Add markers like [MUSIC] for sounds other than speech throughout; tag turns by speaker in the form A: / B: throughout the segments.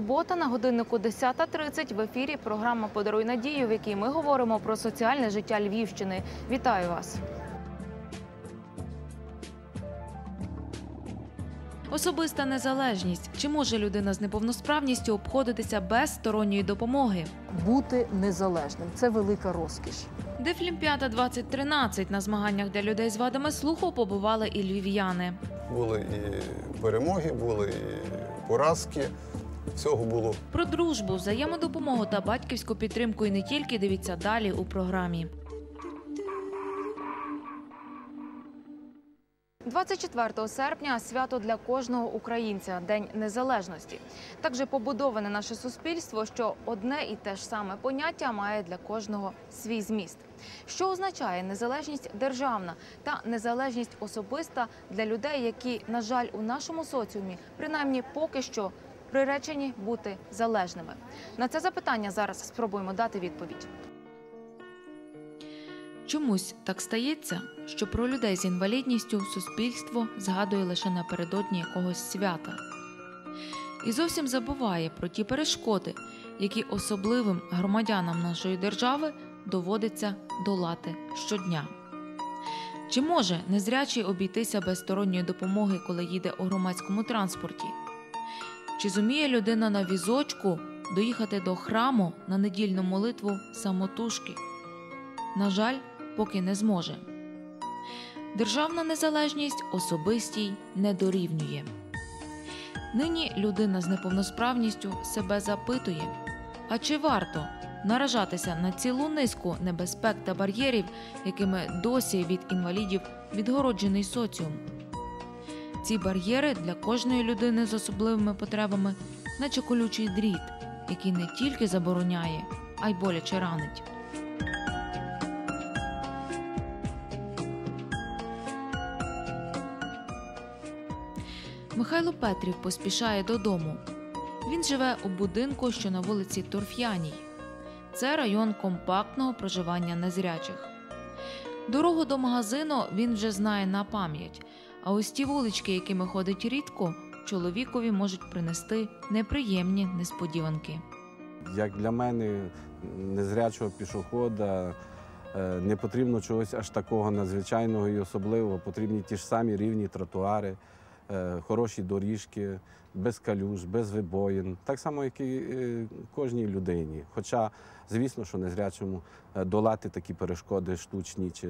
A: Субота на годиннику 10.30 в ефірі програма Подаруй надію, в якій ми говоримо про соціальне життя Львівщини. Вітаю вас! Особиста незалежність. Чи може людина з неповносправністю обходитися без сторонньої допомоги?
B: бути незалежним. Це велика розкіш.
A: Дефлімпіада 2013 на змаганнях для людей з вадами слуху побували і львів'яни.
C: Були і перемоги, були і поразки. Всього було.
A: Про дружбу, взаємодопомогу та батьківську підтримку і не тільки дивіться далі у програмі. 24 серпня свято для кожного українця День Незалежності. Так же побудоване наше суспільство, що одне і те ж саме поняття має для кожного свій зміст. Що означає незалежність державна та незалежність особиста для людей, які, на жаль, у нашому соціумі принаймні поки що приречені бути залежними? На це запитання зараз спробуємо дати відповідь. Чомусь так стається, що про людей з інвалідністю суспільство згадує лише напередодні якогось свята. І зовсім забуває про ті перешкоди, які особливим громадянам нашої держави доводиться долати щодня. Чи може незрячий обійтися без сторонньої допомоги, коли їде у громадському транспорті? Чи зуміє людина на візочку доїхати до храму на недільну молитву самотужки? На жаль, поки не зможе. Державна незалежність особистій не дорівнює. Нині людина з неповносправністю себе запитує: а чи варто наражатися на цілу низку небезпек та бар'єрів, якими досі від інвалідів відгороджений соціум? Ці бар'єри для кожної людини з особливими потребами, наче колючий дріт, який не тільки забороняє, а й боляче ранить. Михайло Петрів поспішає додому. Він живе у будинку, що на вулиці Торф'яній. Це район компактного проживання незрячих. Дорогу до магазину він вже знає на пам'ять. А ось ті вулички, якими ходить рідко, чоловікові можуть принести неприємні несподіванки.
D: Як для мене, незрячого пішохода, е, не потрібно чогось аж такого надзвичайного і особливого. Потрібні ті ж самі рівні тротуари, е, хороші доріжки, без калюж, без вибоїн, так само, як і е, кожній людині. Хоча, звісно, що незрячому долати такі перешкоди штучні чи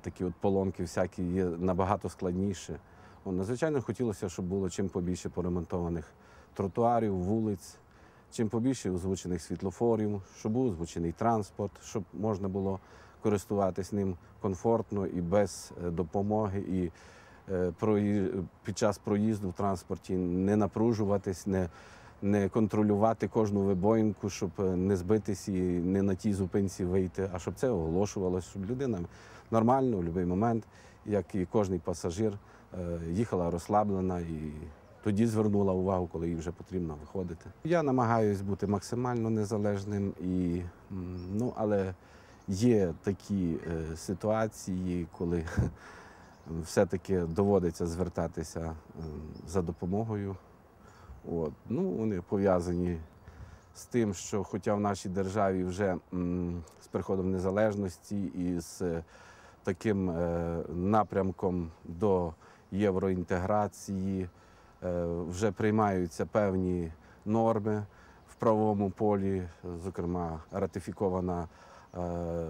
D: такі от поломки всякі є набагато складніше. О, Надзвичайно хотілося, щоб було чим побільше поремонтованих тротуарів, вулиць, чим побільше озвучених світлофорів, щоб був озвучений транспорт, щоб можна було користуватись ним комфортно і без е, допомоги, і е, під час проїзду в транспорті не напружуватись, не, не контролювати кожну вибоїнку, щоб е, не збитись і не на тій зупинці вийти, а щоб це оголошувалося, щоб людина нормально в будь-який момент, як і кожний пасажир, е, їхала розслаблена і тоді звернула увагу, коли їй вже потрібно виходити. Я намагаюся бути максимально незалежним, і, ну, але є такі е, ситуації, коли [LAUGHS] все-таки доводиться звертатися е, за допомогою. От. Ну, вони пов'язані з тим, що хоча в нашій державі вже м, з приходом незалежності і з е, таким е, напрямком до євроінтеграції е, вже приймаються певні норми в правовому полі, зокрема ратифікована е, е,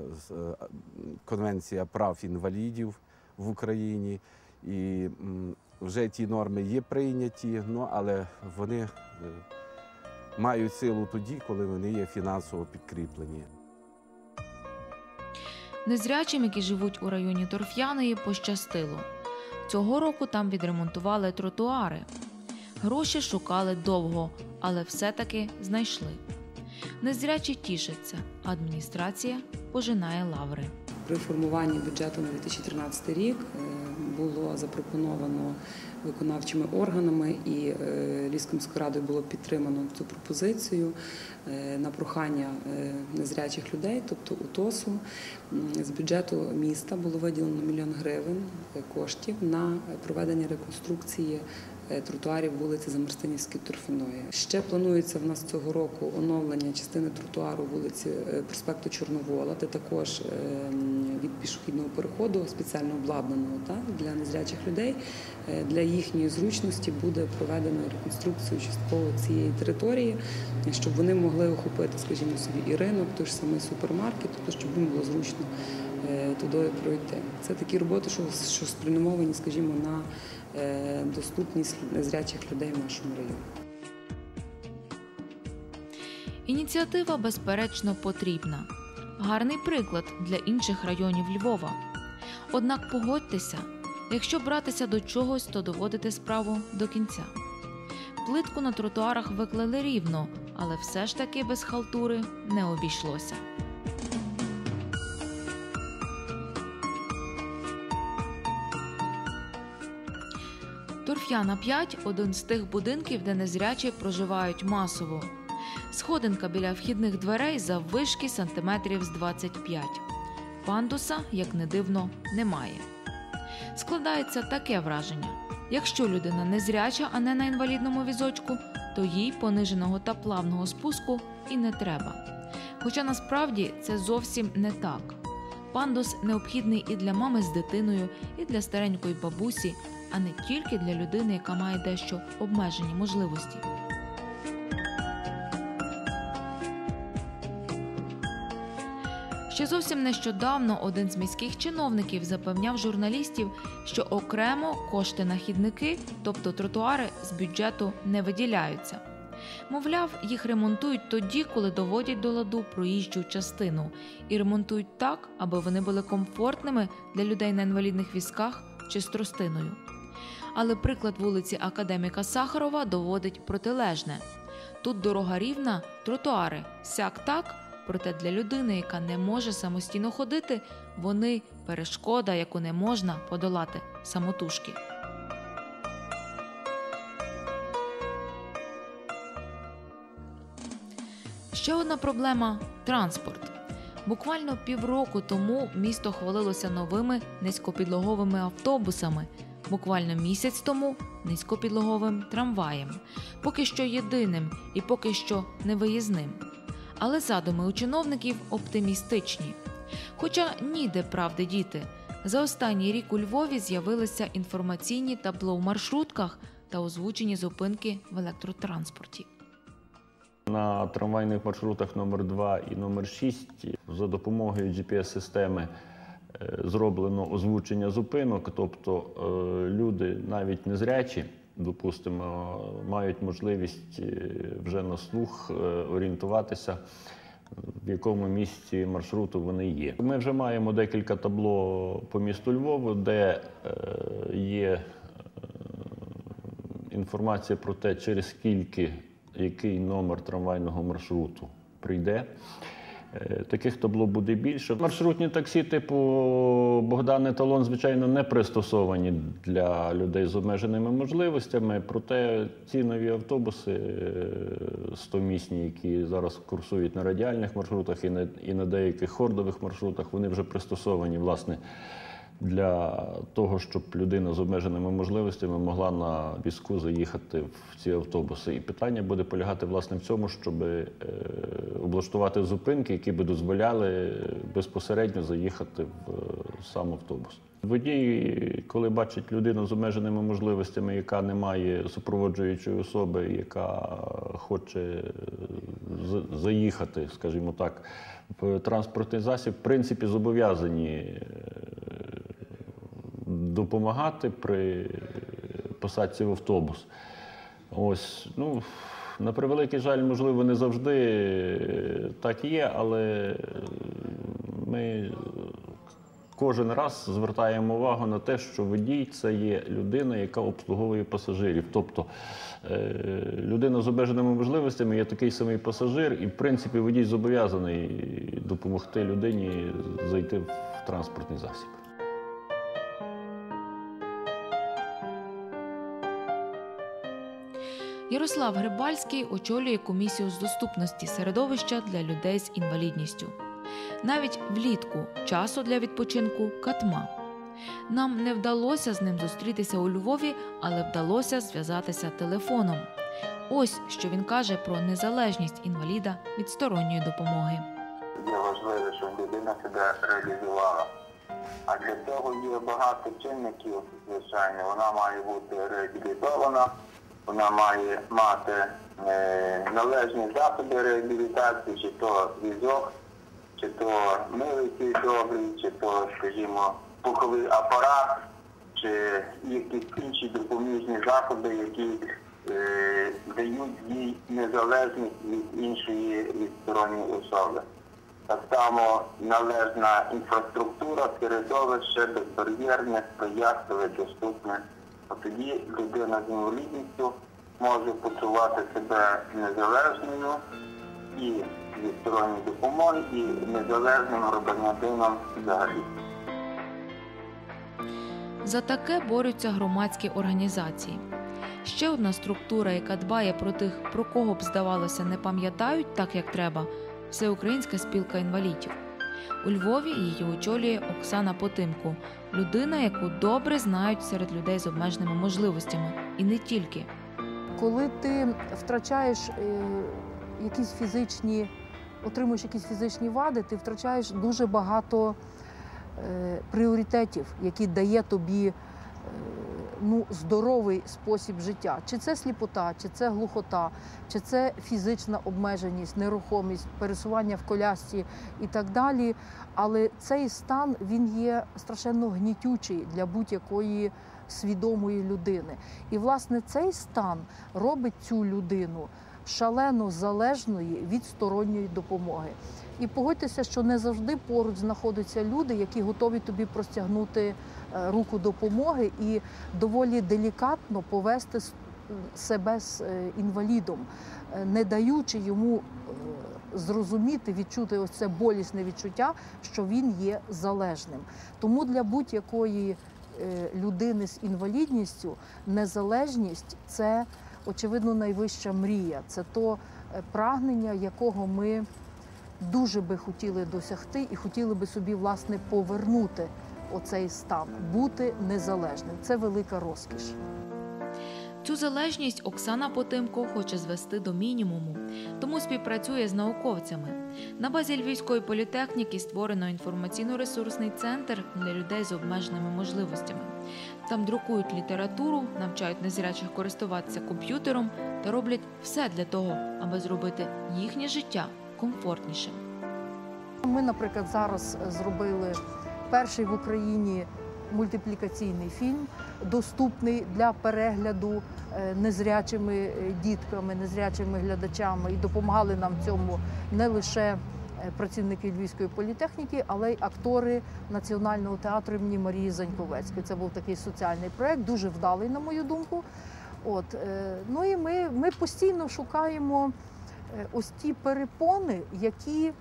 D: Конвенція прав інвалідів в Україні. І вже ті норми є прийняті, ну, але вони е, мають силу тоді, коли вони є фінансово підкріплені.
A: Незрячим, які живуть у районі Торф'яної, пощастило. Цього року там відремонтували тротуари. Гроші шукали довго, але все-таки знайшли. Незрячі тішаться, адміністрація пожинає лаври.
E: При формуванні бюджету на 2013 рік е, було запропоновано виконавчими органами і е, Львівською радою було підтримано цю пропозицію е, на прохання е, незрячих людей, тобто УТОСу. З бюджету міста було виділено мільйон гривень коштів на проведення реконструкції тротуарів вулиці Замарстинівської торфяної. Ще планується в нас цього року оновлення частини тротуару вулиці е, проспекту Чорновола, де також е, від пішохідного переходу спеціально обладнаного для незрячих людей. Е, Для їхньої зручності буде проведено реконструкцію частково цієї території, щоб вони могли охопити, скажімо собі, і ринок, той ж самий супермаркет, тобто щоб їм було зручно е, туди пройти. Це такі роботи, що, що спрямовані, скажімо, на е, доступність незрячих людей в нашому районі.
A: Ініціатива, безперечно, потрібна. Гарний приклад для інших районів Львова. Однак погодьтеся, якщо братися до чогось, то доводити справу до кінця. Плитку на тротуарах виклали рівно, але все ж таки без халтури не обійшлося. Торф'яна 5 – один з тих будинків, де незрячі проживають масово. Сходинка біля вхідних дверей заввишки сантиметрів з 25. Пандуса, як не дивно, немає. Складається таке враження: якщо людина незряча, а не на інвалідному візочку, то їй пониженого та плавного спуску і не треба. Хоча насправді це зовсім не так. Пандус необхідний і для мами з дитиною, і для старенької бабусі, а не тільки для людини, яка має дещо обмежені можливості. Ще зовсім нещодавно один з міських чиновників запевняв журналістів, що окремо кошти на хідники, тобто тротуари, з бюджету не виділяються. Мовляв, їх ремонтують тоді, коли доводять до ладу проїжджу частину, і ремонтують так, аби вони були комфортними для людей на інвалідних візках чи з тростиною. Але приклад вулиці Академіка Сахарова доводить протилежне. Тут дорога рівна, тротуари сяк так, проте для людини, яка не може самостійно ходити, вони перешкода, яку не можна подолати самотужки. Ще одна проблема транспорт. Буквально півроку тому місто хвалилося новими низькопідлоговими автобусами. Буквально місяць тому низькопідлоговим трамваєм, поки що єдиним і поки що невиїзним. Але задуми у чиновників оптимістичні. Хоча ніде правди діти. За останній рік у Львові з'явилися інформаційні табло в маршрутках та озвучені зупинки в електротранспорті.
F: На трамвайних маршрутах номер 2 і номер 6 за допомогою GPS-системи зроблено озвучення зупинок, тобто е, люди навіть незрячі, допустимо, мають можливість е, вже на слух е, орієнтуватися, в якому місці маршруту вони є. Ми вже маємо декілька табло по місту Львову, де е, є е, інформація про те, через скільки який номер трамвайного маршруту прийде. Е, Таких табло буде більше. Маршрутні таксі типу Богдан і Талон, звичайно, не пристосовані для людей з обмеженими можливостями. Проте ці нові автобуси стомісні, 100-місні, які зараз курсують на радіальних маршрутах і на, і на деяких хордових маршрутах, вони вже пристосовані власне для того, щоб людина з обмеженими можливостями могла на візку заїхати в ці автобуси. І питання буде полягати власне в цьому, щоб е, облаштувати зупинки, які би дозволяли безпосередньо заїхати в е, сам автобус. Водій, коли бачить людину з обмеженими можливостями, яка не має супроводжуючої особи, яка хоче е, заїхати, скажімо так, в транспортний засіб, в принципі, зобов'язані допомагати при посадці в автобус. Ось, ну, на превеликий жаль, можливо, не завжди так є, але ми кожен раз звертаємо увагу на те, що водій це є людина, яка обслуговує пасажирів. Тобто е, людина з обмеженими можливостями є такий самий пасажир, і в принципі водій зобов'язаний допомогти людині зайти в транспортний засіб.
A: Ярослав Грибальський очолює комісію з доступності середовища для людей з інвалідністю. Навіть влітку часу для відпочинку катма. Нам не вдалося з ним зустрітися у Львові, але вдалося зв'язатися телефоном. Ось що він каже про незалежність інваліда від сторонньої допомоги.
G: Є важливо, щоб людина себе реалізувала. А для цього є багато чинників, звичайно. Вона має бути реабілітована, вона має мати е, належні засоби реабілітації, чи то візок, чи то милиці добрий, чи то, скажімо, пуховий апарат, чи якісь інші допоміжні засоби, які е, дають їй незалежність від іншої від сторонньої особи. Так само належна інфраструктура, середовище, безбар'єрне, сприятливе, доступне. От тоді людина з інвалідністю може почувати себе незалежною і від сторонньої допомоги, і незалежним громадянином взагалі.
A: За таке борються громадські організації. Ще одна структура, яка дбає про тих, про кого б здавалося, не пам'ятають так, як треба Всеукраїнська спілка інвалідів. У Львові її очолює Оксана Потимко, людина, яку добре знають серед людей з обмеженими можливостями, і не тільки.
B: Коли ти втрачаєш е, якісь фізичні, отримуєш якісь фізичні вади, ти втрачаєш дуже багато е, пріоритетів, які дає тобі е, ну, здоровий спосіб життя. Чи це сліпота, чи це глухота, чи це фізична обмеженість, нерухомість, пересування в колясці і так далі. Але цей стан він є страшенно гнітючий для будь-якої свідомої людини. І власне цей стан робить цю людину шалено залежною від сторонньої допомоги. І погодьтеся, що не завжди поруч знаходяться люди, які готові тобі простягнути е, руку допомоги і доволі делікатно повести себе з е, інвалідом, е, не даючи йому зрозуміти, відчути ось це болісне відчуття, що він є залежним. Тому для будь-якої людини з інвалідністю незалежність це очевидно найвища мрія. Це то прагнення, якого ми дуже би хотіли досягти і хотіли би собі власне повернути оцей стан, бути незалежним. Це велика розкіш.
A: Цю залежність Оксана Потимко хоче звести до мінімуму, тому співпрацює з науковцями. На базі Львівської політехніки створено інформаційно-ресурсний центр для людей з обмеженими можливостями. Там друкують літературу, навчають незрячих користуватися комп'ютером та роблять все для того, аби зробити їхнє життя комфортнішим.
B: Ми, наприклад, зараз зробили перший в Україні мультиплікаційний фільм, доступний для перегляду е, незрячими е, дітками, незрячими глядачами, і допомагали нам в цьому не лише е, працівники Львівської політехніки, але й актори Національного театру імені Марії Заньковецької. Це був такий соціальний проект, дуже вдалий, на мою думку. От, ну і ми, ми постійно шукаємо ось ті перепони, які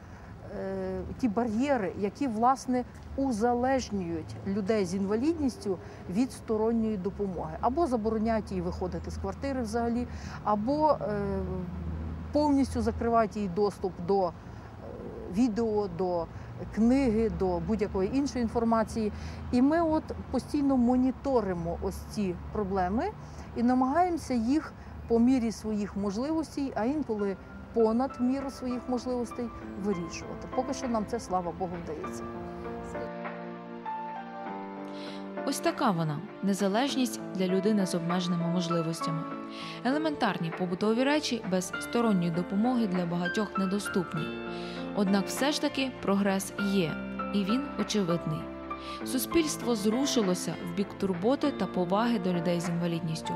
B: е, ті бар'єри, які власне узалежнюють людей з інвалідністю від сторонньої допомоги, або забороняють їй виходити з квартири взагалі, або е, повністю закривають їй доступ до е, відео, до книги, до будь-якої іншої інформації. І ми от постійно моніторимо ось ці проблеми і намагаємося їх по мірі своїх можливостей, а інколи понад міру своїх можливостей вирішувати. Поки що нам це, слава Богу, вдається.
A: Ось така вона незалежність для людини з обмеженими можливостями. Елементарні побутові речі без сторонньої допомоги для багатьох недоступні. Однак все ж таки прогрес є, і він очевидний. Суспільство зрушилося в бік турботи та поваги до людей з інвалідністю.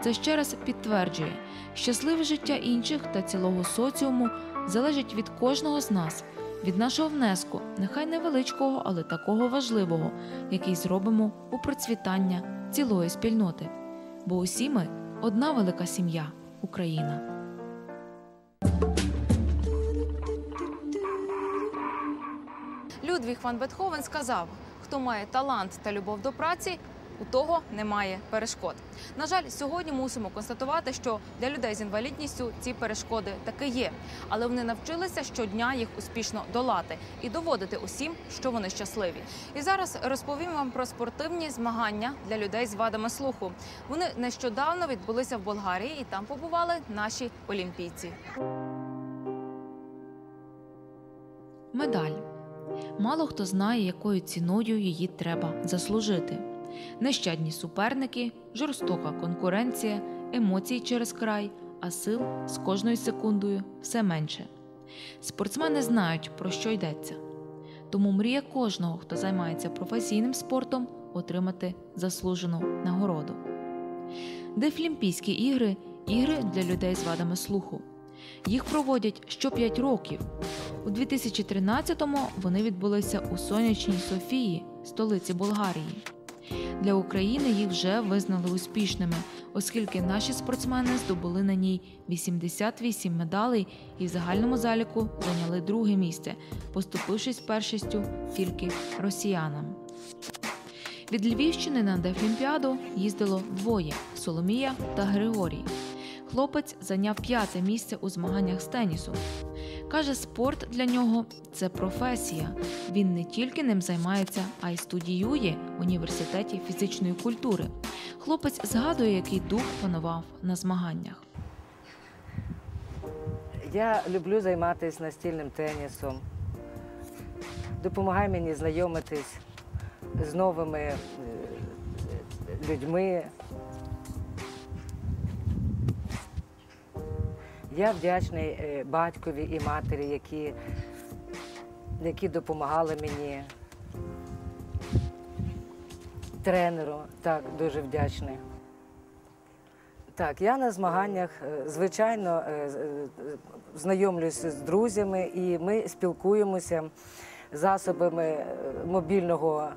A: Це ще раз підтверджує, щасливе життя інших та цілого соціуму залежить від кожного з нас, від нашого внеску, нехай невеличкого, але такого важливого, який зробимо у процвітання цілої спільноти. Бо усі ми одна велика сім'я Україна. Людвіг ван Бетховен сказав: хто має талант та любов до праці,
H: у того немає перешкод. На жаль, сьогодні мусимо констатувати, що для людей з інвалідністю ці перешкоди таки є, але вони навчилися щодня їх успішно долати і доводити усім, що вони щасливі. І зараз розповім вам про спортивні змагання для людей з вадами слуху. Вони нещодавно відбулися в Болгарії, і там побували наші олімпійці.
A: Медаль. Мало хто знає, якою ціною її треба заслужити. Нещадні суперники, жорстока конкуренція, емоції через край, а сил з кожною секундою все менше. Спортсмени знають, про що йдеться. Тому мрія кожного, хто займається професійним спортом, отримати заслужену нагороду. Дефлімпійські ігри ігри для людей з вадами слуху. Їх проводять що 5 років. У 2013-му вони відбулися у сонячній Софії, столиці Болгарії. Для України їх вже визнали успішними, оскільки наші спортсмени здобули на ній 88 медалей і в загальному заліку зайняли друге місце, поступившись першістю тільки росіянам. Від Львівщини на Дефлімпіаду їздило двоє Соломія та Григорій. Хлопець зайняв п'яте місце у змаганнях з тенісу. Каже, спорт для нього це професія. Він не тільки ним займається, а й студіює в університеті фізичної культури. Хлопець згадує, який дух панував на змаганнях.
I: Я люблю займатися настільним тенісом. Допомагай мені знайомитись з новими е, людьми. Я вдячний е, батькові і матері, які, які допомагали мені. Тренеру, так, дуже вдячний. Так, я на змаганнях, е, звичайно, е, знайомлюся з друзями і ми спілкуємося засобами мобільного,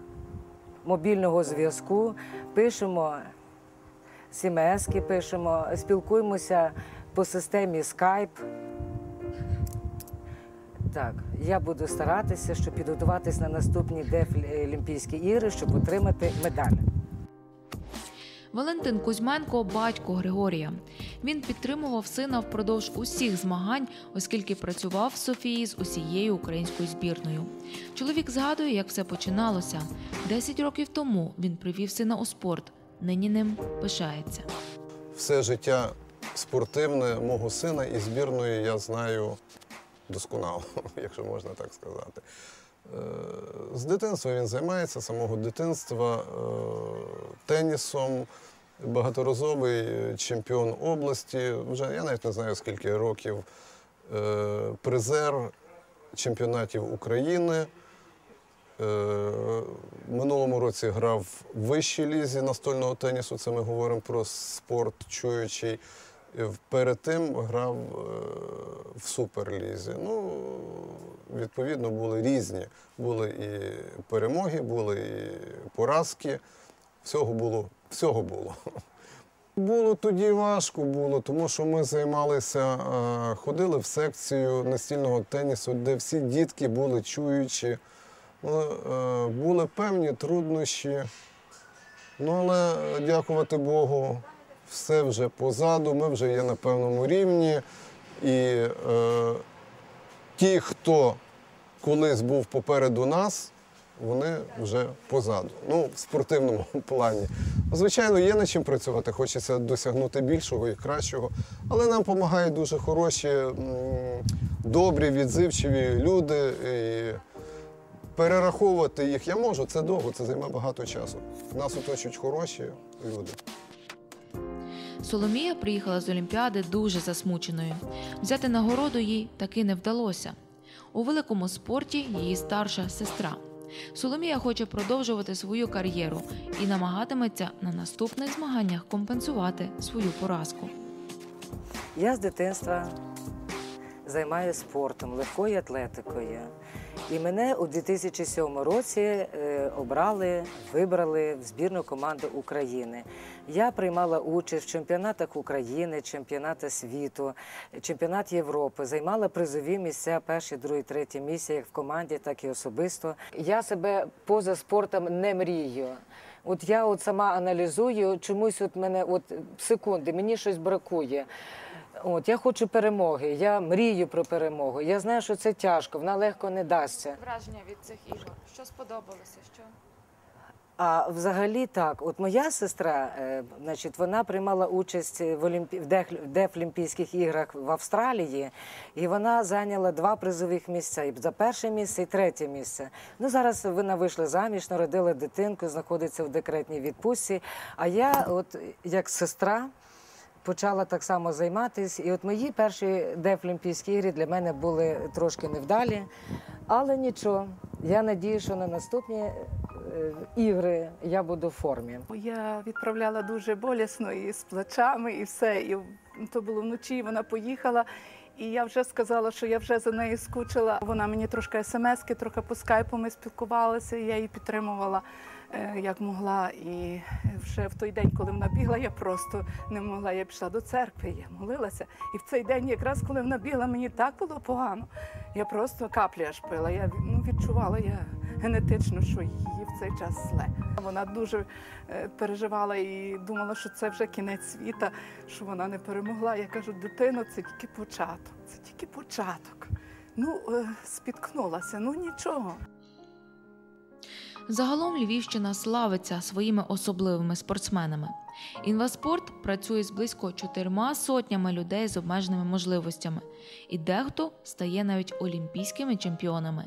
I: мобільного зв'язку, пишемо смски, пишемо, спілкуємося по системі Skype. Так, я буду старатися, щоб підготуватись на наступні Дефлімпійські ігри, щоб отримати медаль.
A: Валентин Кузьменко батько Григорія. Він підтримував сина впродовж усіх змагань, оскільки працював в Софії з усією українською збірною. Чоловік згадує, як все починалося. Десять років тому він привів сина у спорт. Нині ним пишається.
C: Все життя спортивне мого сина і збірної я знаю досконало, [LAUGHS] якщо можна так сказати. Е, З дитинства він займається, самого дитинства е, тенісом, багаторазовий е, чемпіон області. Вже я навіть не знаю скільки років. Призер чемпіонатів України. Минулому році грав в вищій лізі настольного тенісу. Це ми говоримо про спорт чуючий. Перед тим грав е, в суперлізі. Ну, відповідно, були різні. Були і перемоги, були і поразки. Всього було. Всього було. Було тоді важко було, тому що ми займалися, е, ходили в секцію настільного тенісу, де всі дітки були чуючі. Ну, е, Були певні труднощі. Ну, але дякувати Богу, все вже позаду, ми вже є на певному рівні. І е, ті, хто колись був попереду нас, вони вже позаду. Ну, в спортивному [LAUGHS] плані. Звичайно, є над чим працювати, хочеться досягнути більшого і кращого. Але нам допомагають дуже хороші, добрі, відзивчиві люди. І перераховувати їх я можу, це довго, це займе багато часу. Нас оточують хороші люди.
A: Соломія приїхала з Олімпіади дуже засмученою. Взяти нагороду їй таки не вдалося. У великому спорті її старша сестра. Соломія хоче продовжувати свою кар'єру і намагатиметься на наступних змаганнях компенсувати свою поразку.
I: Я з дитинства займаюся спортом, легкою атлетикою. І мене у 2007 році е, обрали, вибрали в збірну команду України. Я приймала участь в чемпіонатах України, чемпіонатах світу, чемпіонат Європи, займала призові місця перші, другі, треті місця, як в команді, так і особисто. Я себе поза спортом не мрію. От я от сама аналізую, чомусь от мене от секунди, мені щось бракує. От я хочу перемоги, я мрію про перемогу. Я знаю, що це тяжко, вона легко не дасться.
H: Враження від цих ігор. Що сподобалося? Що
I: А взагалі так, от моя сестра, е, значить, вона приймала участь в, Олімпі... в Дех- в Дефлімпійських іграх в Австралії, і вона зайняла два призових місця і за перше місце, і третє місце. Ну зараз вона вийшла заміж, народила дитинку, знаходиться в декретній відпустці. А я, от як сестра. Почала так само займатися, і от мої перші дефлімпійські ігри для мене були трошки невдалі, але нічого. Я надію, що на наступні е, ігри я буду в формі.
J: Я відправляла дуже болісно і з плачами, і все. І то було вночі. Вона поїхала. І я вже сказала, що я вже за нею скучила. Вона мені трошки смски, трохи по скайпу ми спілкувалися. і Я її підтримувала е, як могла. І вже в той день, коли вона бігла, я просто не могла. Я пішла до церкви, я молилася. І в цей день, якраз коли вона бігла, мені так було погано. Я просто каплі аж пила. Я ну, відчувала я генетично, що її цей час зле. Вона дуже е, переживала і думала, що це вже кінець світа, що вона не перемогла. Я кажу, дитино, це тільки початок, це тільки початок. Ну, е, спіткнулася, ну нічого.
A: Загалом Львівщина славиться своїми особливими спортсменами. Інваспорт працює з близько чотирма сотнями людей з обмеженими можливостями, і дехто стає навіть олімпійськими чемпіонами.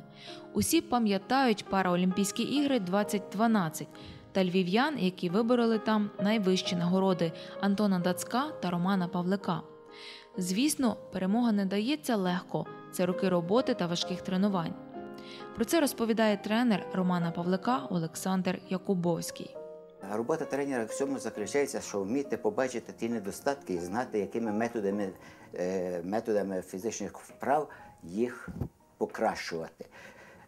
A: Усі пам'ятають Параолімпійські ігри 2012 та львів'ян, які вибороли там найвищі нагороди Антона Дацька та Романа Павлика. Звісно, перемога не дається легко, це роки роботи та важких тренувань. Про це розповідає тренер Романа Павлика Олександр Якубовський.
K: Робота тренера в цьому заключається, що вміти побачити ті недостатки і знати, якими методами, е, методами фізичних вправ їх покращувати.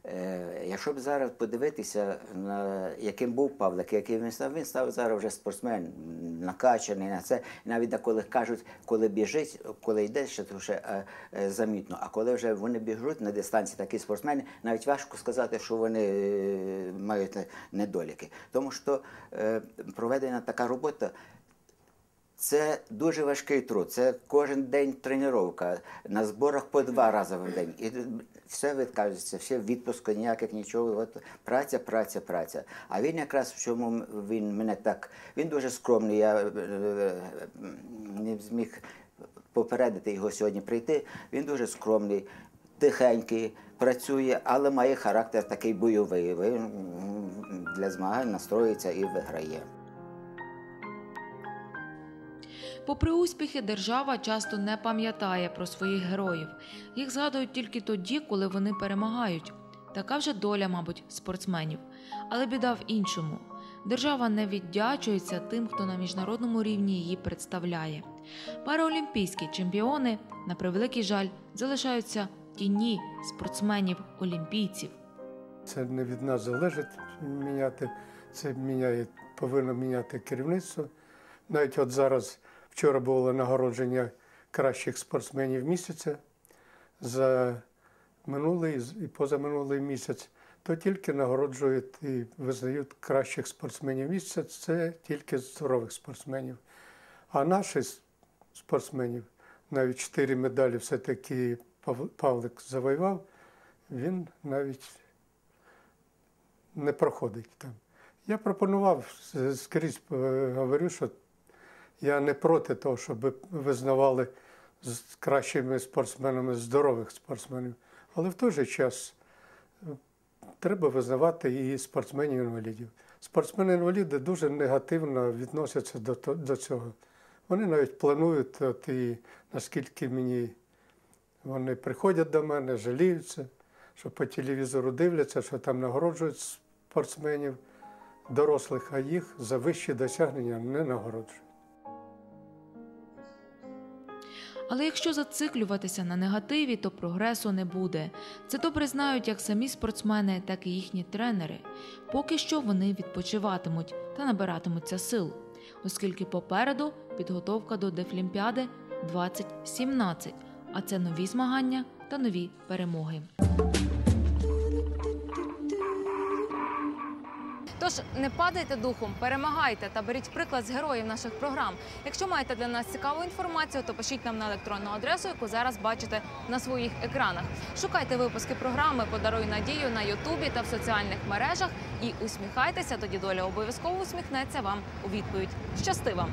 K: Е, Якщо б зараз подивитися, на яким був Павлик, який він став, він став зараз вже спортсмен, накачаний на це. Навіть деколи кажуть, коли біжить, коли йде, ще то вже е, замітно. А коли вже вони біжуть на дистанції, такі спортсмени, навіть важко сказати, що вони е, мають недоліки. Тому що проведена така робота. Це дуже важкий труд. Це кожен день тренування, на зборах по два рази в день. І все відказується, все відпуску ніяких нічого. От праця, праця, праця. А він якраз в чому він мене так. Він дуже скромний. Я е, е, не зміг попередити його сьогодні прийти. Він дуже скромний, тихенький, працює, але має характер такий бойовий. Він для змагань настроїться і виграє.
A: Попри успіхи, держава часто не пам'ятає про своїх героїв. Їх згадують тільки тоді, коли вони перемагають. Така вже доля, мабуть, спортсменів. Але біда в іншому. Держава не віддячується тим, хто на міжнародному рівні її представляє. Параолімпійські чемпіони, на превеликий жаль, залишаються тіні спортсменів-олімпійців.
L: Це не від нас залежить міняти. Це міняє, повинно міняти керівництво. Навіть от зараз, вчора було нагородження кращих спортсменів місяця за минулий і позаминулий місяць, то тільки нагороджують і визнають кращих спортсменів місяця. Це тільки здорових спортсменів. А наші спортсменів, навіть чотири медалі все-таки Павлик завоював, він навіть не проходить там. Я пропонував скрізь е, говорю, що я не проти того, щоб визнавали з кращими спортсменами здорових спортсменів. Але в той же час е, треба визнавати і спортсменів-інвалідів. Спортсмени-інваліди дуже негативно відносяться до, цього. Вони навіть планують, от і наскільки мені вони приходять до мене, жаліються, що по телевізору дивляться, що там нагороджують спортсменів дорослих, а їх за вищі досягнення не нагороджують.
A: Але якщо зациклюватися на негативі, то прогресу не буде. Це добре знають як самі спортсмени, так і їхні тренери. Поки що вони відпочиватимуть та набиратимуться сил, оскільки попереду підготовка до Дефлімпіади 2017, а це нові змагання та нові перемоги. Тож не падайте духом, перемагайте та беріть приклад з героїв наших програм. Якщо маєте для нас цікаву інформацію, то пишіть нам на електронну адресу, яку зараз бачите на своїх екранах. Шукайте випуски програми Подаруй надію на Ютубі та в соціальних мережах і усміхайтеся. Тоді доля обов'язково усміхнеться вам у відповідь. Щасти вам!